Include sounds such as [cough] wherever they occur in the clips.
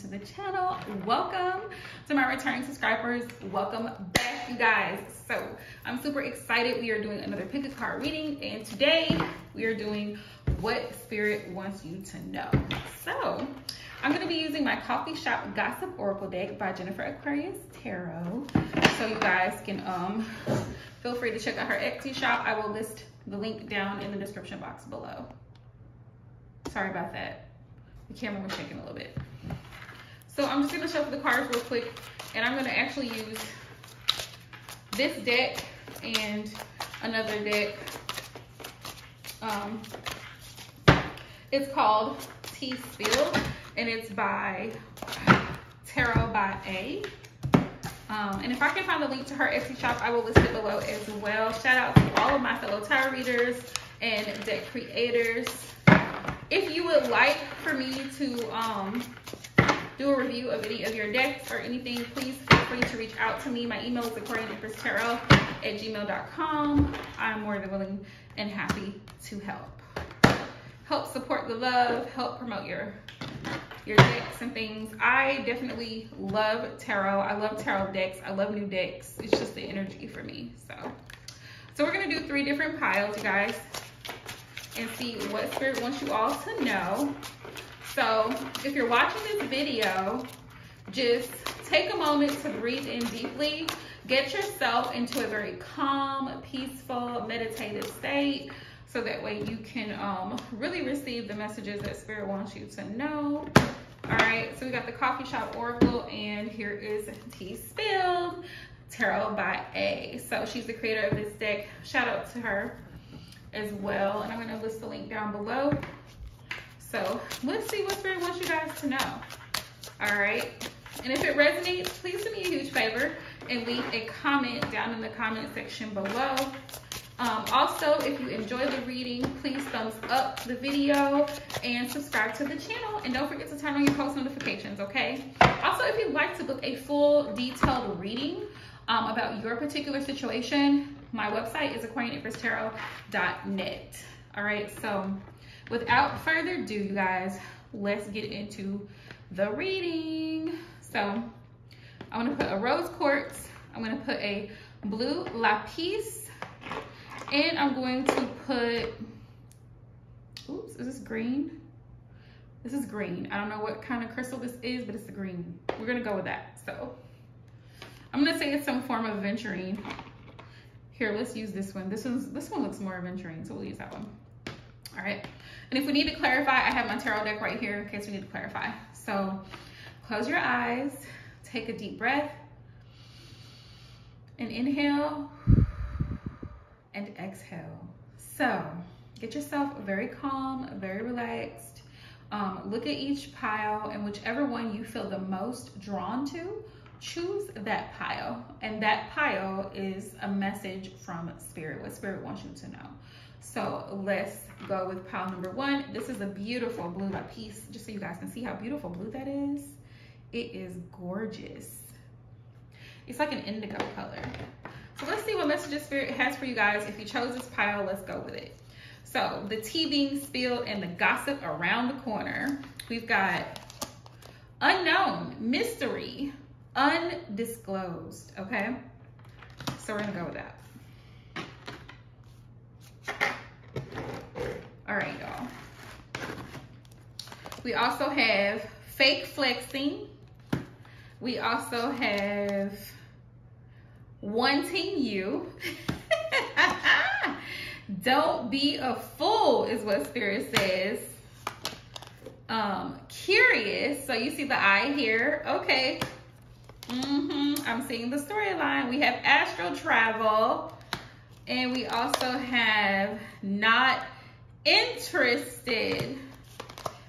to the channel, welcome. To my returning subscribers, welcome back, you guys. So, I'm super excited. We are doing another pick a card reading, and today we are doing what Spirit wants you to know. So, I'm going to be using my Coffee Shop Gossip Oracle deck by Jennifer Aquarius Tarot. So, you guys can um feel free to check out her Etsy shop. I will list the link down in the description box below. Sorry about that. The camera was shaking a little bit. So I'm just gonna shuffle the cards real quick and I'm gonna actually use this deck and another deck. Um, it's called Tea Spilled and it's by Tarot by A. Um, and if I can find the link to her Etsy shop, I will list it below as well. Shout out to all of my fellow tarot readers and deck creators. If you would like for me to um, do a review of any of your decks or anything, please feel free to reach out to me. My email is aquarianempresstarot at gmail.com. I'm more than willing and happy to help. Help support the love, help promote your your decks and things. I definitely love tarot. I love tarot decks. I love new decks. It's just the energy for me. So, so we're going to do three different piles, you guys, and see what spirit wants you all to know. So if you're watching this video, just take a moment to breathe in deeply. Get yourself into a very calm, peaceful, meditative state so that way you can um, really receive the messages that Spirit wants you to know. All right, so we got the Coffee Shop Oracle, and here is Tea Spilled, Tarot by A. So she's the creator of this deck. Shout out to her as well. And I'm gonna list the link down below. So let's see what Spirit wants you guys to know. All right, and if it resonates, please do me a huge favor and leave a comment down in the comment section below. Um, also, if you enjoy the reading, please thumbs up the video and subscribe to the channel. And don't forget to turn on your post notifications, okay? Also, if you'd like to book a full detailed reading um, about your particular situation, my website is aquarianempresstarot.net. All right, so without further ado, you guys, let's get into the reading. So I'm gonna put a rose quartz, I'm gonna put a blue lapis, and I'm going to put, oops, is this green? This is green. I don't know what kind of crystal this is, but it's the green. We're gonna go with that. So I'm gonna say it's some form of aventurine. Here, let's use this one. This one's this one looks more aventurine, so we'll use that one. All right. And if we need to clarify, I have my tarot deck right here in case we need to clarify. So close your eyes, take a deep breath, and inhale and exhale. So get yourself very calm, very relaxed. Um, look at each pile and whichever one you feel the most drawn to, choose that pile. And that pile is a message from Spirit, what Spirit wants you to know. So let's go with pile number one. This is a beautiful blue piece, just so you guys can see how beautiful blue that is. It is gorgeous. It's like an indigo color. So let's see what message messages Spirit has for you guys. If you chose this pile, let's go with it. So the tea being spilled and the gossip around the corner. We've got unknown, mystery, undisclosed, okay? So we're gonna go with that. Right, y'all. We also have fake flexing. We also have wanting you. [laughs] Don't be a fool is what spirit says. Um, curious. So you see the eye here. Okay. Mm-hmm. I'm seeing the storyline. We have astral travel. And we also have not interested.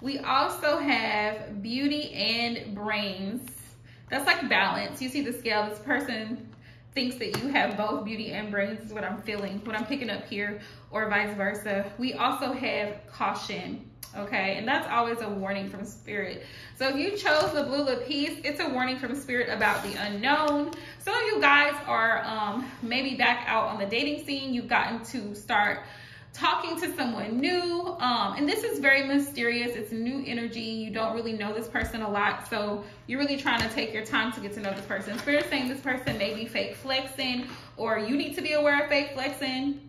We also have beauty and brains. That's like balance. You see the scale. This person thinks that you have both beauty and brains is what I'm feeling, what I'm picking up here, or vice versa. We also have caution, okay? And that's always a warning from spirit. So if you chose the blue lapis, it's a warning from spirit about the unknown. Some of you guys are um, maybe back out on the dating scene. You've gotten to start talking to someone new. Um, and this is very mysterious. It's new energy. You don't really know this person a lot. So you're really trying to take your time to get to know this person. Spirit saying this person may be fake flexing or you need to be aware of fake flexing,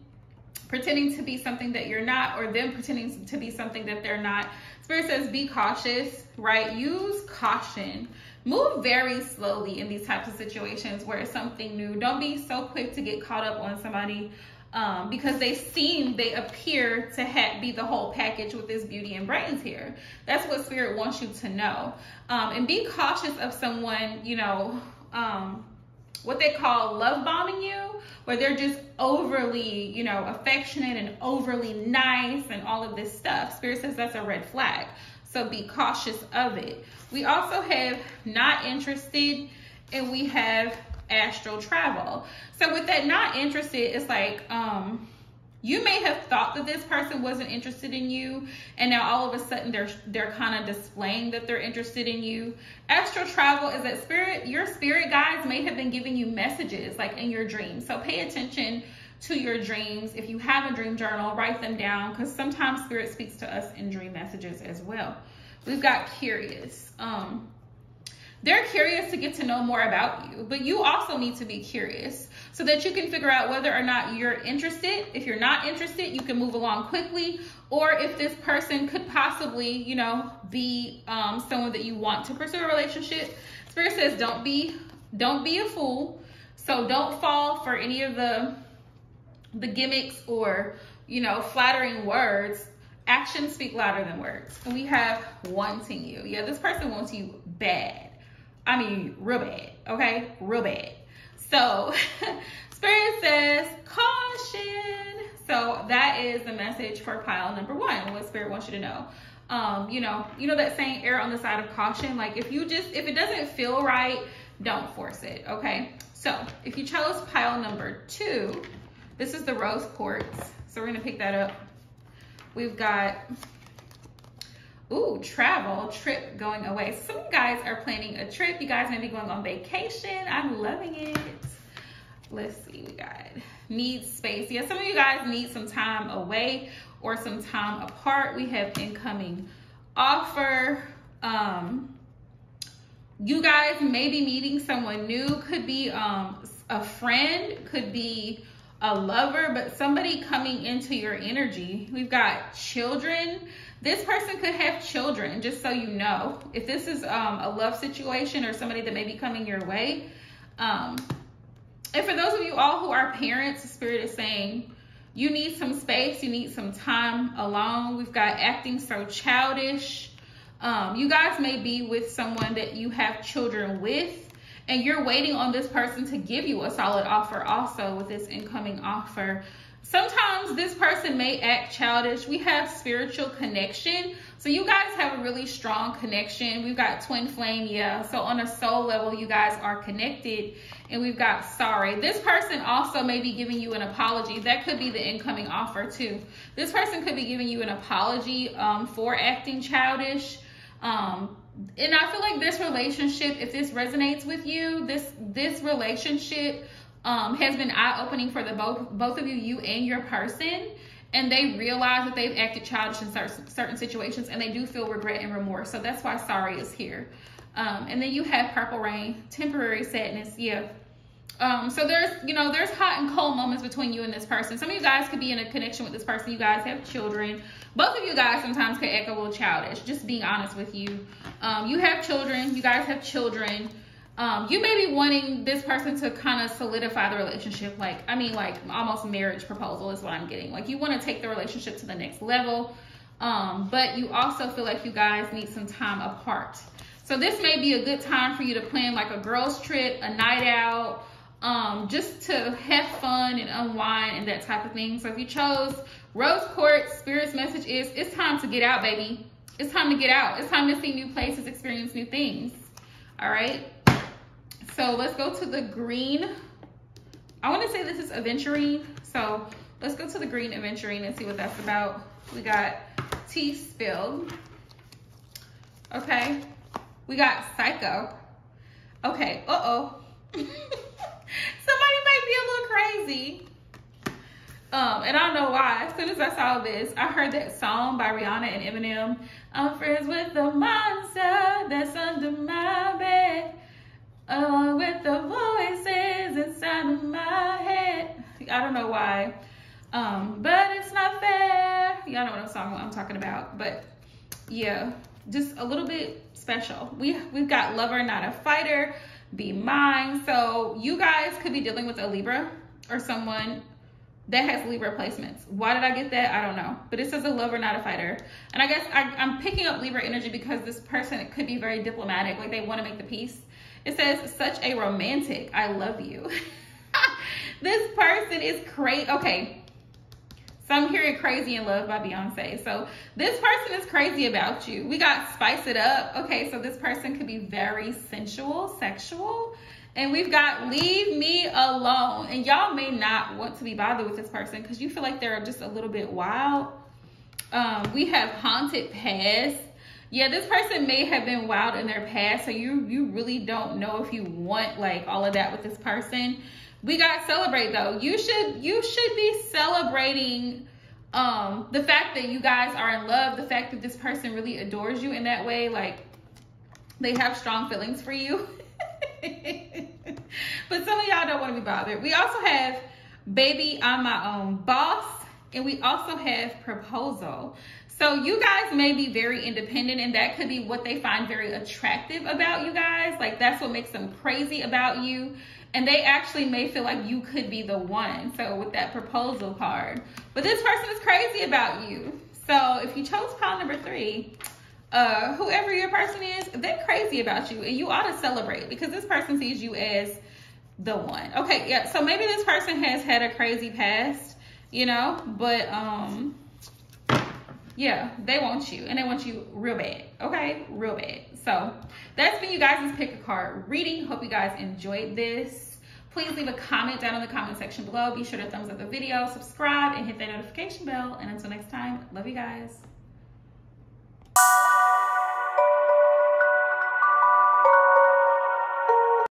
pretending to be something that you're not or them pretending to be something that they're not. Spirit says be cautious, right? Use caution. Move very slowly in these types of situations where it's something new. Don't be so quick to get caught up on somebody um, because they seem, they appear to ha- be the whole package with this beauty and brains here. That's what spirit wants you to know. Um, and be cautious of someone, you know, um, what they call love bombing you, where they're just overly, you know, affectionate and overly nice and all of this stuff. Spirit says that's a red flag. So be cautious of it. We also have not interested and we have astral travel. So with that not interested, it's like um you may have thought that this person wasn't interested in you and now all of a sudden they're they're kind of displaying that they're interested in you. Astral travel is that spirit your spirit guides may have been giving you messages like in your dreams. So pay attention to your dreams. If you have a dream journal write them down because sometimes spirit speaks to us in dream messages as well. We've got curious. Um they're curious to get to know more about you, but you also need to be curious so that you can figure out whether or not you're interested. If you're not interested, you can move along quickly, or if this person could possibly, you know, be um, someone that you want to pursue a relationship. Spirit says, don't be, don't be a fool. So don't fall for any of the, the gimmicks or, you know, flattering words actions speak louder than words. And we have wanting you. Yeah, this person wants you bad. I mean, real bad, okay? Real bad. So, [laughs] Spirit says, caution. So that is the message for pile number one, what Spirit wants you to know. Um, you know, you know that saying err on the side of caution. Like if you just if it doesn't feel right, don't force it. Okay. So if you chose pile number two, this is the rose quartz. So we're gonna pick that up. We've got Ooh, travel, trip going away. Some guys are planning a trip. You guys may be going on vacation. I'm loving it. Let's see, we got need space. Yeah, some of you guys need some time away or some time apart. We have incoming offer. Um, you guys may be meeting someone new. Could be um, a friend, could be a lover, but somebody coming into your energy. We've got children this person could have children, just so you know. If this is um, a love situation or somebody that may be coming your way. Um, and for those of you all who are parents, the Spirit is saying, you need some space, you need some time alone. We've got acting so childish. Um, you guys may be with someone that you have children with, and you're waiting on this person to give you a solid offer also with this incoming offer. Sometimes this person may act childish. We have spiritual connection. So you guys have a really strong connection. We've got twin flame, yeah. So on a soul level, you guys are connected. And we've got sorry. This person also may be giving you an apology. That could be the incoming offer too. This person could be giving you an apology um, for acting childish. Um, and I feel like this relationship, if this resonates with you, this this relationship um, has been eye-opening for the both both of you, you and your person. And they realize that they've acted childish in certain, certain situations and they do feel regret and remorse. So that's why sorry is here. Um, and then you have purple rain, temporary sadness. Yeah. Um, so there's, you know, there's hot and cold moments between you and this person. Some of you guys could be in a connection with this person. You guys have children. Both of you guys sometimes could act a little childish, just being honest with you. Um, you have children. You guys have children um, you may be wanting this person to kind of solidify the relationship. Like, I mean, like almost marriage proposal is what I'm getting. Like, you want to take the relationship to the next level, um, but you also feel like you guys need some time apart. So this may be a good time for you to plan like a girls trip, a night out, um, just to have fun and unwind and that type of thing. So if you chose rose quartz, spirit's message is it's time to get out, baby. It's time to get out. It's time to see new places, experience new things. All right. So let's go to the green. I want to say this is aventurine. So let's go to the green aventurine and see what that's about. We got tea spilled. Okay. We got psycho. Okay. Uh-oh. [laughs] Somebody might be a little crazy. Um, and I don't know why. As soon as I saw this, I heard that song by Rihanna and Eminem. I'm friends with the monster that's under my bed. Uh, with the voices inside of my head. I don't know why. Um, but it's not fair. Y'all know what song I'm talking about. But yeah, just a little bit special. We, we've got Lover, Not a Fighter, Be Mine. So you guys could be dealing with a Libra or someone that has Libra placements. Why did I get that? I don't know. But it says a lover, not a fighter. And I guess I, am picking up Libra energy because this person could be very diplomatic. Like they want to make the peace. It says, such a romantic. I love you. [laughs] this person is crazy. Okay. So I'm hearing Crazy in Love by Beyonce. So this person is crazy about you. We got Spice It Up. Okay, so this person could be very sensual, sexual. And we've got leave me alone. And y'all may not want to be bothered with this person because you feel like they're just a little bit wild. Um, we have haunted past. Yeah, this person may have been wild in their past, so you you really don't know if you want like all of that with this person. We got to celebrate though. You should you should be celebrating um the fact that you guys are in love, the fact that this person really adores you in that way, like they have strong feelings for you. [laughs] but some of y'all don't want to be bothered. We also have Baby on My Own Boss, and we also have Proposal. So you guys may be very independent and that could be what they find very attractive about you guys. Like that's what makes them crazy about you. And they actually may feel like you could be the one. So with that proposal card. But this person is crazy about you. So if you chose pile number three, uh, whoever your person is, they're crazy about you and you ought to celebrate because this person sees you as the one. Okay, yeah, so maybe this person has had a crazy past, you know, but um, yeah, they want you and they want you real bad. Okay, real bad. So that's been you guys' pick a card reading. Hope you guys enjoyed this. Please leave a comment down in the comment section below. Be sure to thumbs up the video, subscribe, and hit that notification bell. And until next time, love you guys.